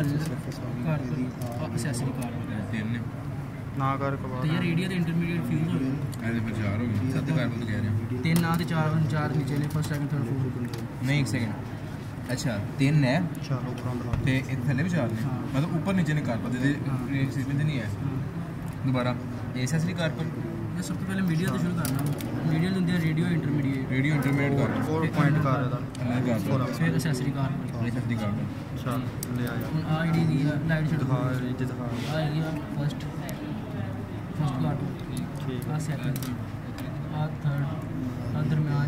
ਅਲ carbon accessory carbon ਤਿੰਨ ਨੇ। ਨਾ ਕਰ ਕਵਾ ਤੇ ਯਾਰ ਏਰੀਆ ਤੇ ਇੰਟਰਮੀਡੀਏਟ ਫਿਊਜ਼ ਹੋ ਗਏ ਇਹਦੇ ਫਿਰ ਚਾਰ ਹੋ ਗਏ ਸੱਤ ਕਾਰਬਨ ਕਹਿ ਰਿਹਾ ਤਿੰਨ ਆ ਤੇ ਚਾਰ ਚਾਰ ਨੀਚੇ ਨੇ ਫਸਟ ਸੈਕਿੰਡ ਥਰਡ ਫੋਰਥ ਨਹੀਂ ਇੱਕ ਸੈਕਿੰਡ ਅੱਛਾ ਤਿੰਨ ਹੈ ਚਲੋ ਉਤਰਾਂ ਦਾ ਤੇ ਇਹ ਥੱਲੇ ਵੀ ਚਾਰ ਨੇ? ਹਾਂ। ਮਤਲਬ ਉੱਪਰ ਨੀਚੇ ਨੇ ਕਾਰਬਨ ਦੇ ਹਾਂ। ਰੇਂਜ ਸਿਸਟਮ ਨਹੀਂ ਹੈ। ਦੁਬਾਰਾ। ਐਸਐਸਡੀ ਕਾਰਬਨ ਇਹ ਸਭ ਤੋਂ ਪਹਿਲੇ ਮੀਡੀਆ ਤੋਂ ਸ਼ੁਰੂ ਕਰਨਾ। इंटरमीडिएट का फोर पॉइंट का आ रहा था। उसमें एसेसरी का एसेसरी का अच्छा ले आया। हुन आईडी दी लाइट शूट दिखा ये दिखा। आ गया फ़र्स्ट फ़र्स्ट का ठीक आ सेकंड आ थर्ड आ दरमियान